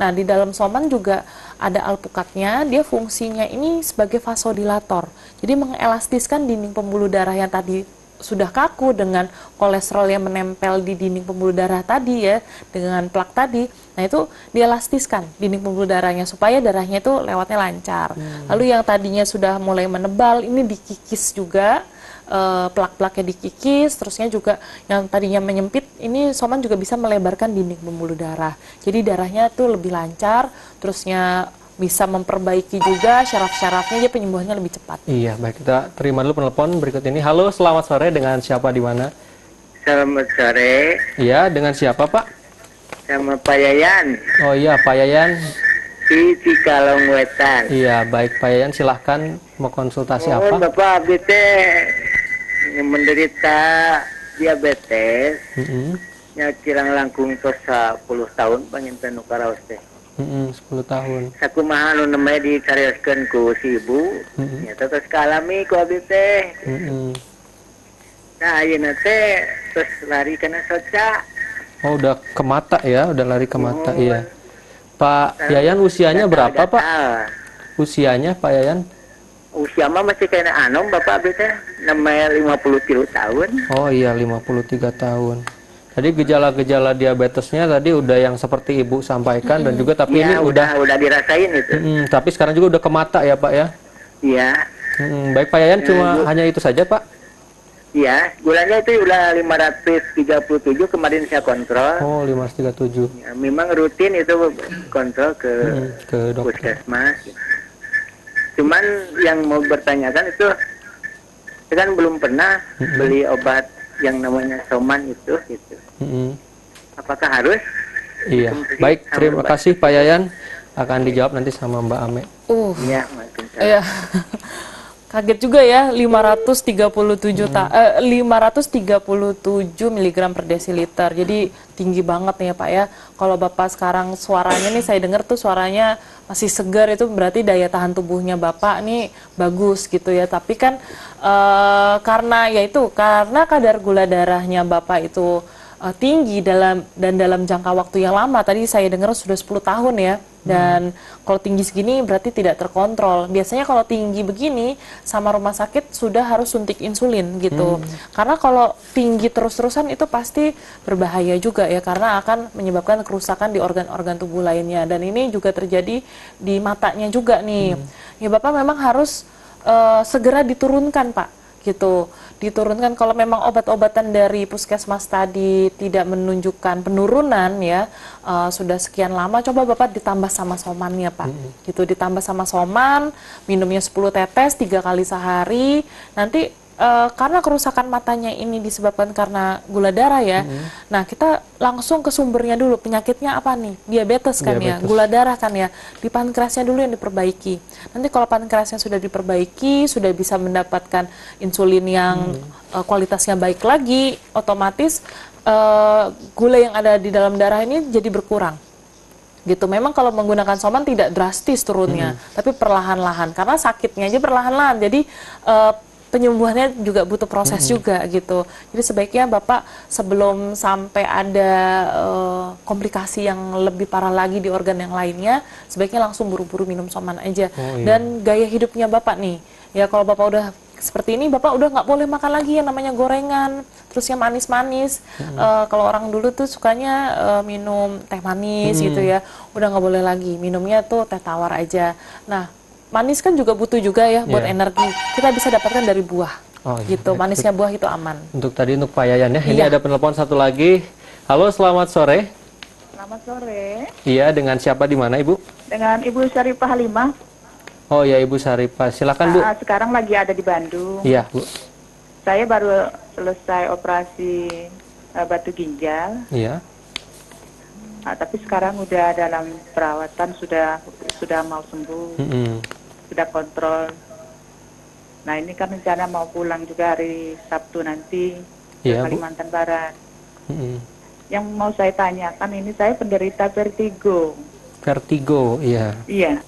Nah, di dalam soman juga ada alpukatnya, dia fungsinya ini sebagai vasodilator. Jadi mengelastiskan dinding pembuluh darah yang tadi sudah kaku dengan kolesterol yang menempel di dinding pembuluh darah tadi ya dengan plak tadi nah itu dielastiskan dinding pembuluh darahnya supaya darahnya itu lewatnya lancar hmm. lalu yang tadinya sudah mulai menebal ini dikikis juga uh, plak-plaknya dikikis terusnya juga yang tadinya menyempit ini soman juga bisa melebarkan dinding pembuluh darah jadi darahnya tuh lebih lancar terusnya bisa memperbaiki juga syaraf-syarafnya, dia penyembuhannya lebih cepat. Iya, baik kita terima dulu penelpon berikut ini. Halo, selamat sore dengan siapa di mana? Selamat sore. Iya, dengan siapa Pak? Sama Pak Yayan. Oh iya, Pak Yayan. Di Cikalong Wetan. Iya, baik Pak Yayan, silahkan mau konsultasi oh, apa? Bapak BT menderita diabetes. Mm -hmm. Ya kirang langkung tosa 10 tahun pengen penukaraos teh. Mm -hmm, 10 tahun. Aku mah anu namanya dicarioskeun ku si ibu. Mm -hmm. Ya terus kalami ku abi teh. Mm -hmm. Nah, ayeuna teh terus lari kena soca. Oh, udah ke mata ya, udah lari ke mata oh. iya. Pak Yayan usianya berapa, Pak? Usianya Pak Yayan? Usia mah masih kena anom Bapak teh namanya 53 tahun. Oh iya, 53 tahun. Tadi gejala-gejala diabetesnya tadi udah yang seperti ibu sampaikan hmm. dan juga tapi ya, ini udah udah dirasain itu. Hmm, tapi sekarang juga udah ke mata ya pak ya? Iya. Hmm, baik Pak Yayan, cuma bu, hanya itu saja Pak? Iya, gulanya itu udah 537 kemarin saya kontrol. Oh, 537. Ya, memang rutin itu kontrol ke, hmm, ke dokter. puskesmas. Cuman yang mau bertanyakan itu, saya kan belum pernah hmm. beli obat yang namanya soman itu gitu. Mm-hmm. Apakah harus? Iya. Baik, terima kasih Pak Yayan. Akan dijawab nanti sama Mbak Ame. Uh. Iya, Iya. Kaget juga ya 537 hmm. ta eh, 537 mg per desiliter. Jadi tinggi banget nih ya Pak ya. Kalau Bapak sekarang suaranya nih saya dengar tuh suaranya masih segar itu berarti daya tahan tubuhnya Bapak nih bagus gitu ya. Tapi kan uh, karena ya itu karena kadar gula darahnya Bapak itu uh, tinggi dalam dan dalam jangka waktu yang lama. Tadi saya dengar sudah 10 tahun ya dan hmm. kalau tinggi segini berarti tidak terkontrol. Biasanya kalau tinggi begini sama rumah sakit sudah harus suntik insulin gitu. Hmm. Karena kalau tinggi terus-terusan itu pasti berbahaya juga ya karena akan menyebabkan kerusakan di organ-organ tubuh lainnya dan ini juga terjadi di matanya juga nih. Hmm. Ya Bapak memang harus uh, segera diturunkan, Pak gitu diturunkan kalau memang obat-obatan dari puskesmas tadi tidak menunjukkan penurunan ya uh, sudah sekian lama coba bapak ditambah sama somannya pak hmm. gitu ditambah sama soman minumnya 10 tetes tiga kali sehari nanti uh, karena kerusakan matanya ini disebabkan karena gula darah ya. Mm-hmm. Nah, kita langsung ke sumbernya dulu. Penyakitnya apa nih? Diabetes kan ya, Diabetes. ya, gula darah kan ya. Di pankreasnya dulu yang diperbaiki. Nanti kalau pankreasnya sudah diperbaiki, sudah bisa mendapatkan insulin yang mm. uh, kualitasnya baik lagi, otomatis uh, gula yang ada di dalam darah ini jadi berkurang gitu. Memang kalau menggunakan soman tidak drastis turunnya, hmm. tapi perlahan-lahan karena sakitnya aja perlahan-lahan. Jadi uh, penyembuhannya juga butuh proses hmm. juga gitu. Jadi sebaiknya Bapak sebelum sampai ada uh, komplikasi yang lebih parah lagi di organ yang lainnya, sebaiknya langsung buru-buru minum soman aja. Oh, iya. Dan gaya hidupnya Bapak nih, ya kalau Bapak udah seperti ini Bapak udah nggak boleh makan lagi yang namanya gorengan, terus yang manis-manis. Hmm. Uh, kalau orang dulu tuh sukanya uh, minum teh manis hmm. gitu ya, udah nggak boleh lagi. Minumnya tuh teh tawar aja. Nah manis kan juga butuh juga ya buat yeah. energi. Kita bisa dapatkan dari buah. Oh, iya. gitu. Manisnya buah itu aman. Untuk tadi untuk Pak Yayan ya. Ini iya. ada penelpon satu lagi. Halo, selamat sore. Selamat sore. Iya, dengan siapa di mana, Ibu? Dengan Ibu Syarifah Halimah. Oh ya, Ibu Syarifah. Silakan, Bu. Uh, sekarang lagi ada di Bandung. Iya, Bu. Saya baru selesai operasi uh, batu ginjal. Iya. Nah, tapi sekarang udah dalam perawatan sudah sudah mau sembuh. Mm -hmm sudah kontrol. Nah ini kan rencana mau pulang juga hari Sabtu nanti ke ya, Kalimantan Bu. Barat. Hmm. Yang mau saya tanyakan ini saya penderita vertigo. Vertigo, iya. Iya.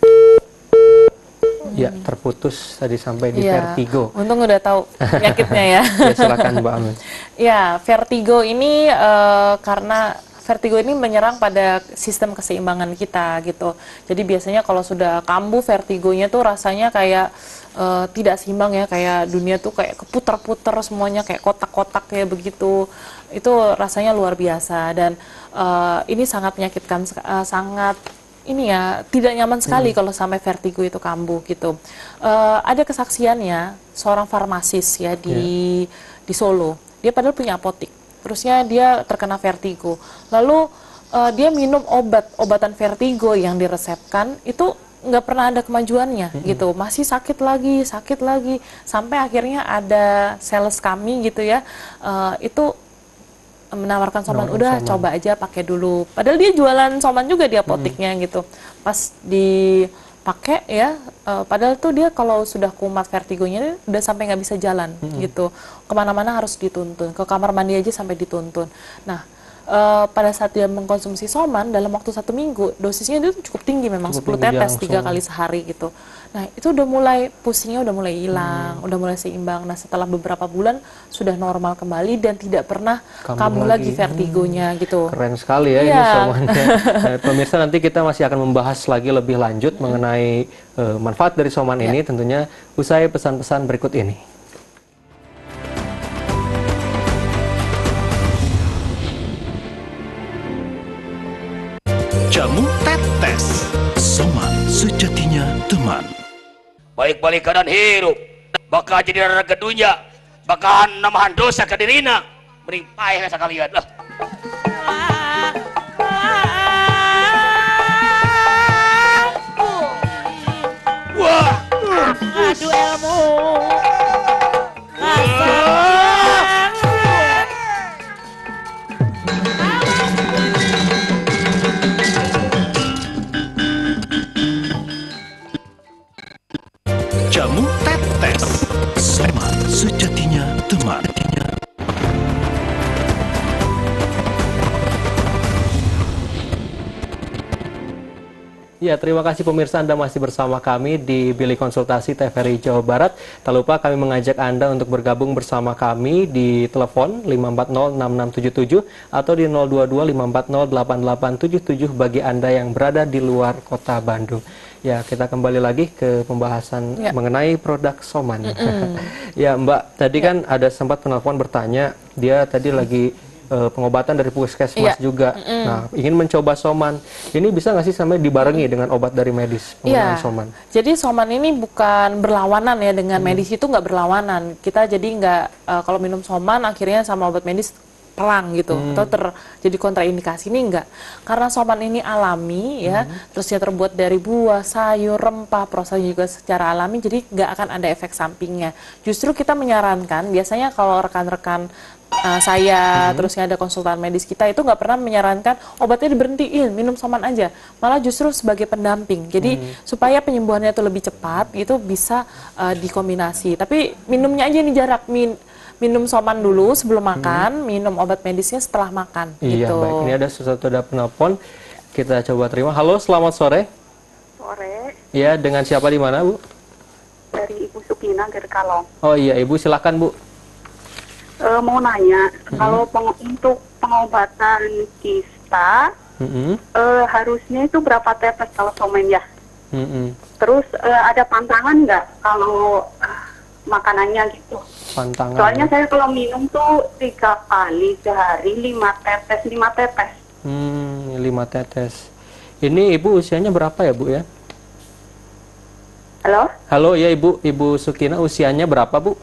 Ya, terputus tadi sampai di ya, vertigo. Untung udah tahu penyakitnya ya. ya silakan Mbak Amin. Ya, vertigo ini uh, karena vertigo ini menyerang pada sistem keseimbangan kita gitu. Jadi biasanya kalau sudah kambuh vertigonya tuh rasanya kayak uh, tidak seimbang ya, kayak dunia tuh kayak keputar-putar semuanya kayak kotak-kotak kayak begitu. Itu rasanya luar biasa dan uh, ini sangat menyakitkan, uh, sangat ini ya tidak nyaman sekali hmm. kalau sampai vertigo itu kambuh gitu. Uh, ada kesaksiannya seorang farmasis ya di yeah. di Solo. Dia padahal punya apotik. Terusnya dia terkena vertigo. Lalu uh, dia minum obat obatan vertigo yang diresepkan itu nggak pernah ada kemajuannya hmm. gitu masih sakit lagi sakit lagi sampai akhirnya ada sales kami gitu ya uh, itu menawarkan soman udah soman. coba aja pakai dulu padahal dia jualan soman juga di apotiknya hmm. gitu pas dipakai ya uh, padahal tuh dia kalau sudah kumat vertigonya udah sampai nggak bisa jalan hmm. gitu. Ke mana-mana harus dituntun ke kamar mandi aja sampai dituntun. Nah uh, pada saat dia mengkonsumsi soman dalam waktu satu minggu dosisnya itu cukup tinggi memang cukup 10 tetes tiga kali sehari gitu Nah, itu udah mulai pusingnya udah mulai hilang, hmm. udah mulai seimbang. Nah, setelah beberapa bulan sudah normal kembali dan tidak pernah kamu, lagi. lagi vertigonya hmm. gitu. Keren sekali ya, ya. ini iya. semuanya. nah, pemirsa nanti kita masih akan membahas lagi lebih lanjut hmm. mengenai uh, manfaat dari soman ya. ini tentunya usai pesan-pesan berikut ini. Baik balik keadaan hirup bakal jadi raga dunia. Bakal namahan dosa ke dirina mending payah sekalian. Lah Ya, terima kasih pemirsa Anda masih bersama kami di Bilik Konsultasi TVRI Jawa Barat. Tak lupa kami mengajak Anda untuk bergabung bersama kami di telepon 5406677 atau di 02254088877 bagi Anda yang berada di luar kota Bandung. Ya, kita kembali lagi ke pembahasan ya. mengenai produk Soman. Mm -mm. ya, Mbak, tadi ya. kan ada sempat penelpon bertanya, dia tadi lagi uh, pengobatan dari puskesmas yeah. juga. Mm. Nah, ingin mencoba soman. Ini bisa nggak sih sampai dibarengi mm. dengan obat dari medis penggunaan yeah. soman? Jadi soman ini bukan berlawanan ya dengan mm. medis itu nggak berlawanan. Kita jadi nggak uh, kalau minum soman akhirnya sama obat medis perang gitu hmm. atau terjadi kontraindikasi ini enggak karena soman ini alami ya hmm. terus dia terbuat dari buah sayur rempah prosesnya juga secara alami jadi nggak akan ada efek sampingnya justru kita menyarankan biasanya kalau rekan-rekan uh, saya hmm. terusnya ada konsultan medis kita itu nggak pernah menyarankan obatnya diberhentiin minum soman aja malah justru sebagai pendamping jadi hmm. supaya penyembuhannya itu lebih cepat itu bisa uh, dikombinasi tapi minumnya aja nih jarak min minum soman dulu sebelum hmm. makan hmm. minum obat medisnya setelah makan iya gitu. baik ini ada sesuatu ada penelpon kita coba terima halo selamat sore sore ya dengan siapa di mana bu dari ibu Sukina dari Kalong oh iya ibu silakan bu uh, mau nanya hmm. kalau peng untuk pengobatan kista hmm. uh, harusnya itu berapa tetes kalau somen ya? Hmm. Terus uh, ada pantangan nggak kalau uh, makanannya gitu? Pantangan. Soalnya saya kalau minum tuh tiga kali sehari lima tetes lima tetes. Hmm, lima tetes. Ini ibu usianya berapa ya bu ya? Halo? Halo ya ibu, ibu Sukina usianya berapa bu?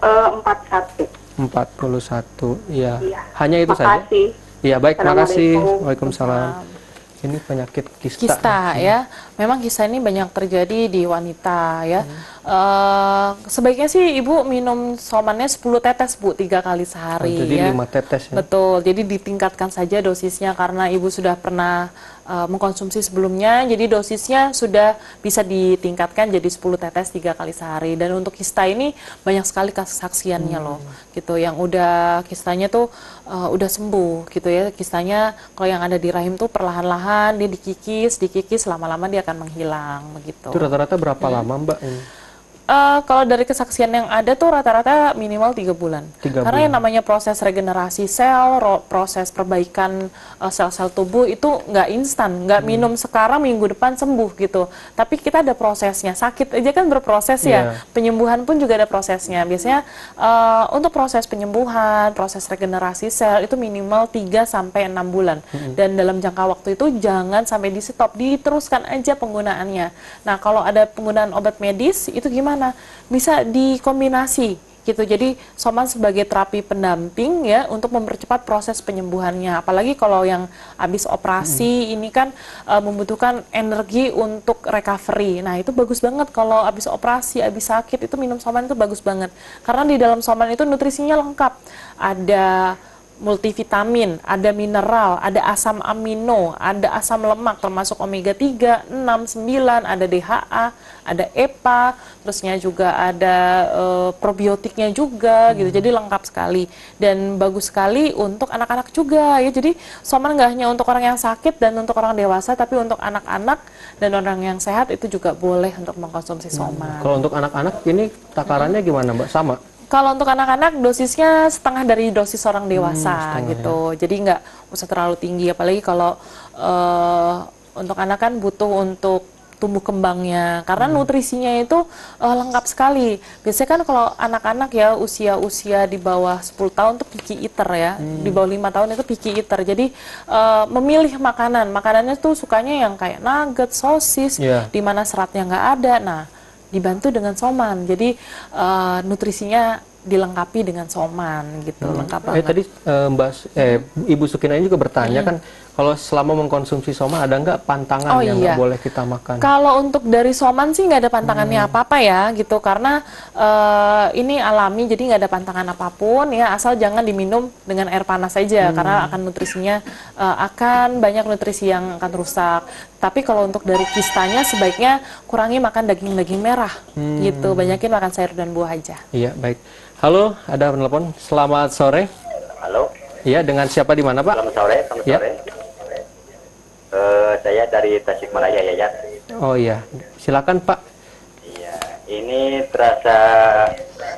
Empat uh, satu. 41 ya. ya. Hanya itu saja. Iya, baik, terima kasih. Waalaikumsalam. Ini penyakit kista. Kista ya. Memang kista ini banyak terjadi di wanita ya. Hmm. Uh, sebaiknya sih ibu minum somannya 10 tetes bu tiga kali sehari oh, jadi ya. 5 tetes ya. Betul. Jadi ditingkatkan saja dosisnya karena ibu sudah pernah uh, mengkonsumsi sebelumnya, jadi dosisnya sudah bisa ditingkatkan jadi 10 tetes tiga kali sehari. Dan untuk kista ini banyak sekali kesaksiannya hmm. loh, gitu. Yang udah kistanya tuh uh, udah sembuh, gitu ya. Kistanya kalau yang ada di rahim tuh perlahan-lahan dia dikikis, dikikis, lama-lama dia akan menghilang, begitu. Itu rata-rata berapa hmm. lama mbak? Uh, kalau dari kesaksian yang ada tuh rata-rata minimal tiga bulan. Tiga Karena bulan. yang namanya proses regenerasi sel, proses perbaikan uh, sel-sel uh, tubuh itu nggak instan, nggak hmm. minum sekarang minggu depan sembuh gitu. Tapi kita ada prosesnya. Sakit aja kan berproses ya. Yeah. Penyembuhan pun juga ada prosesnya. Biasanya uh, untuk proses penyembuhan, proses regenerasi sel itu minimal 3 sampai enam bulan. Hmm. Dan dalam jangka waktu itu jangan sampai di stop, diteruskan aja penggunaannya. Nah, kalau ada penggunaan obat medis itu gimana? Mana bisa dikombinasi gitu. Jadi soman sebagai terapi pendamping ya untuk mempercepat proses penyembuhannya. Apalagi kalau yang habis operasi hmm. ini kan uh, membutuhkan energi untuk recovery. Nah, itu bagus banget kalau habis operasi, habis sakit itu minum soman itu bagus banget. Karena di dalam soman itu nutrisinya lengkap. Ada multivitamin, ada mineral, ada asam amino, ada asam lemak termasuk omega 3, 6, 9, ada DHA, ada EPA, terusnya juga ada e, probiotiknya juga hmm. gitu. Jadi lengkap sekali dan bagus sekali untuk anak-anak juga ya. Jadi soman nggak hanya untuk orang yang sakit dan untuk orang dewasa tapi untuk anak-anak dan orang yang sehat itu juga boleh untuk mengkonsumsi hmm. soman. Hmm. Kalau untuk anak-anak ini takarannya gimana, Mbak? Sama? Kalau untuk anak-anak dosisnya setengah dari dosis orang dewasa hmm, gitu. Ya. Jadi nggak usah terlalu tinggi apalagi kalau uh, untuk anak kan butuh untuk tumbuh kembangnya karena hmm. nutrisinya itu uh, lengkap sekali. Biasanya kan kalau anak-anak ya usia-usia di bawah 10 tahun tuh picky eater ya. Hmm. Di bawah lima tahun itu picky eater. Jadi uh, memilih makanan, makanannya tuh sukanya yang kayak nugget, sosis yeah. di mana seratnya nggak ada. Nah, dibantu dengan soman. Jadi uh, nutrisinya dilengkapi dengan soman gitu, hmm. lengkap eh, banget. Eh, tadi uh, Mbak eh, Ibu Sukina juga bertanya hmm. kan kalau selama mengkonsumsi soman ada nggak pantangan oh, yang nggak iya. boleh kita makan? Kalau untuk dari soman sih nggak ada pantangannya hmm. apa-apa ya gitu karena uh, ini alami jadi nggak ada pantangan apa pun ya asal jangan diminum dengan air panas saja hmm. karena akan nutrisinya uh, akan banyak nutrisi yang akan rusak. Tapi kalau untuk dari kistanya sebaiknya kurangi makan daging-daging merah hmm. gitu, banyakin makan sayur dan buah aja. Iya baik. Halo, ada penelpon. Selamat sore. Halo. Iya, dengan siapa di mana Pak? Selamat sore. Selamat ya. sore. Saya dari Tasikmalaya ya, ya. Oh iya, silakan Pak. Iya, ini terasa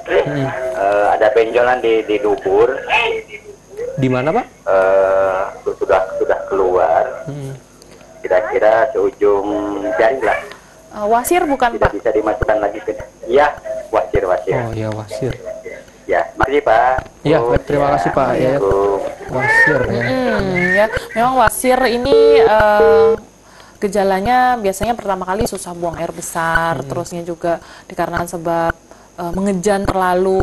hmm. uh, ada benjolan di di dubur. Di mana Pak? Uh, sudah sudah keluar. Hmm. Kira-kira seujung jari lah. Uh, wasir bukan Tidak Pak? bisa dimasukkan lagi ke. Iya, wasir wasir. Oh iya wasir. Ya, makasih Pak. Iya, terima kasih Pak. Ya. Wasir ya. Ya, memang wasir ini uh, gejalanya biasanya pertama kali susah buang air besar, hmm. terusnya juga dikarenakan sebab uh, mengejan terlalu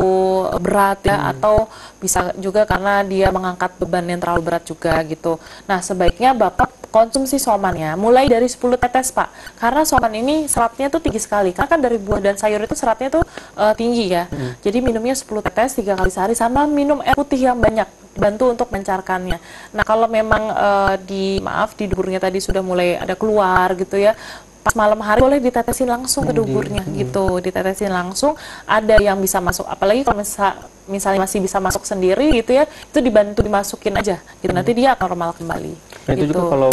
berat ya hmm. atau bisa juga karena dia mengangkat beban yang terlalu berat juga gitu. Nah, sebaiknya Bapak konsumsi somannya mulai dari 10 tetes Pak. Karena soman ini seratnya tuh tinggi sekali. Karena kan dari buah dan sayur itu seratnya tuh uh, tinggi ya. Hmm. Jadi minumnya 10 tetes tiga kali sehari sama minum air putih yang banyak bantu untuk mencarkannya. Nah, kalau memang uh, di maaf di duburnya tadi sudah mulai ada keluar gitu ya, pas malam hari boleh ditetesin langsung ke duburnya hmm. gitu ditetesin langsung ada yang bisa masuk apalagi kalau misal misalnya masih bisa masuk sendiri gitu ya itu dibantu dimasukin aja gitu nanti dia akan normal kembali nah, itu juga gitu. kalau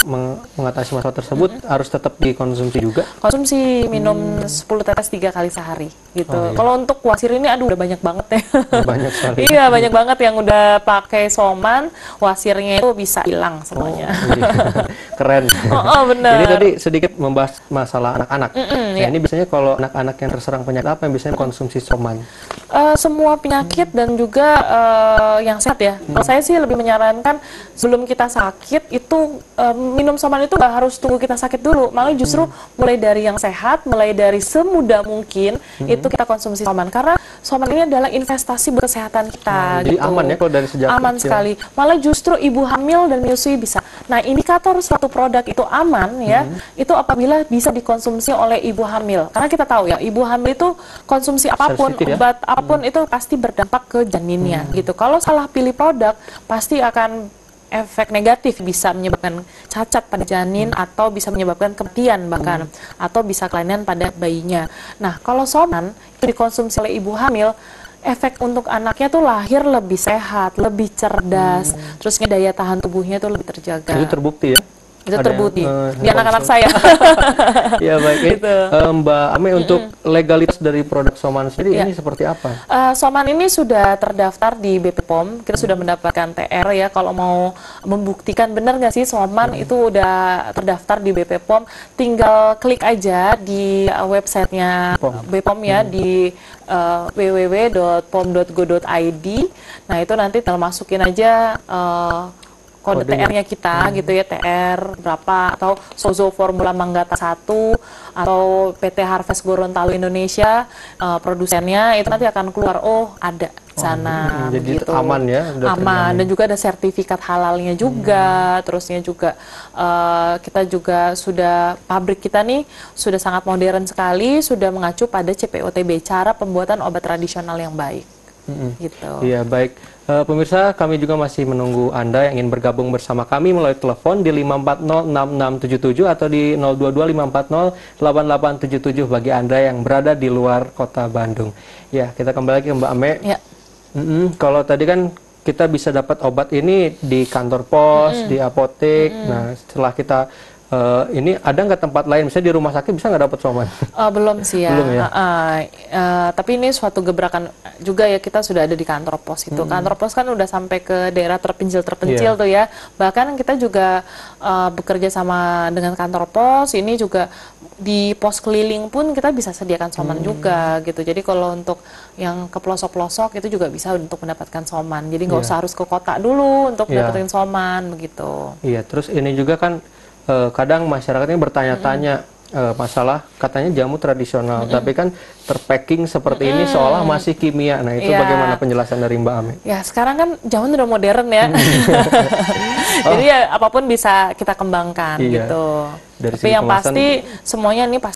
mengatasi masalah tersebut -hmm. harus tetap dikonsumsi juga konsumsi minum hmm. 10 tetes tiga kali sehari gitu oh, iya. kalau untuk wasir ini aduh udah banyak banget ya banyak sekali iya banyak banget yang udah pakai soman wasirnya itu bisa hilang semuanya oh, iya. keren oh, oh benar ini tadi sedikit membahas masalah anak-anak mm -mm, nah, ya. ini biasanya kalau anak-anak yang terserang penyakit apa yang biasanya konsumsi soman uh, semua penyakit dan dan juga uh, yang sehat ya. Hmm. Kalau saya sih lebih menyarankan sebelum kita sakit itu uh, minum soman itu nggak harus tunggu kita sakit dulu, malah justru hmm. mulai dari yang sehat, mulai dari semudah mungkin hmm. itu kita konsumsi soman karena soman ini adalah investasi buat kesehatan kita. Hmm, gitu. Jadi aman ya kalau dari sejak aman kecil. sekali. Malah justru ibu hamil dan menyusui bisa. Nah indikator suatu produk itu aman ya, hmm. itu apabila bisa dikonsumsi oleh ibu hamil. Karena kita tahu ya ibu hamil itu konsumsi apa pun, ya? obat apa pun hmm. itu pasti berdampak ke ke janinnya hmm. gitu. Kalau salah pilih produk pasti akan efek negatif bisa menyebabkan cacat pada janin hmm. atau bisa menyebabkan kematian bahkan hmm. atau bisa kelainan pada bayinya. Nah, kalau soman itu dikonsumsi oleh ibu hamil efek untuk anaknya tuh lahir lebih sehat, lebih cerdas, hmm. terusnya daya tahan tubuhnya tuh lebih terjaga. Itu terbukti ya? Itu terbukti uh, di anak-anak saya. ya baik. Gitu. Uh, Mbak Ame mm untuk legalitas dari produk Soman sendiri ya. ini seperti apa? Uh, Soman ini sudah terdaftar di BP POM. Kita hmm. sudah mendapatkan TR ya. Kalau mau membuktikan benar nggak sih Soman hmm. itu udah terdaftar di BP POM, tinggal klik aja di websitenya BPOM ya hmm. di uh, www.pom.go.id. Nah itu nanti tinggal masukin aja. Uh, kode TR-nya kita hmm. gitu ya TR berapa atau Sozo Formula Manggata 1 atau PT Harvest Gorontalo Indonesia uh, produsennya itu nanti akan keluar oh ada sana oh, jadi gitu. aman ya aman dan juga ada sertifikat halalnya juga hmm. terusnya juga uh, kita juga sudah pabrik kita nih sudah sangat modern sekali sudah mengacu pada CPOTB cara pembuatan obat tradisional yang baik hmm. gitu iya baik Uh, pemirsa, kami juga masih menunggu Anda yang ingin bergabung bersama kami melalui telepon di 5406677 atau di 0225408877 bagi Anda yang berada di luar kota Bandung. Ya, kita kembali lagi ke Mbak Ame. Ya. Mm -hmm. Kalau tadi kan kita bisa dapat obat ini di kantor pos, mm -hmm. di apotek. Mm -hmm. Nah, setelah kita Uh, ini ada nggak tempat lain, misalnya di rumah sakit bisa nggak dapat soman? Uh, belum sih ya. Belum ya. Uh, uh, uh, tapi ini suatu gebrakan juga ya kita sudah ada di kantor pos itu. Hmm. Kantor pos kan udah sampai ke daerah terpencil-terpencil yeah. tuh ya. Bahkan kita juga uh, bekerja sama dengan kantor pos. Ini juga di pos keliling pun kita bisa sediakan soman hmm. juga gitu. Jadi kalau untuk yang ke pelosok-pelosok itu juga bisa untuk mendapatkan soman. Jadi nggak yeah. usah harus ke kota dulu untuk yeah. mendapatkan soman begitu. Iya. Terus ini juga kan uh, kadang masyarakat ini bertanya-tanya uh, masalah katanya jamu tradisional, mm -hmm. tapi kan terpacking seperti mm -hmm. ini seolah masih kimia. Nah itu yeah. bagaimana penjelasan dari Mbak Ami? Ya sekarang kan jamu udah modern ya, jadi ya apa pun bisa kita kembangkan iya. gitu. Dari tapi yang pasti semuanya ini pasti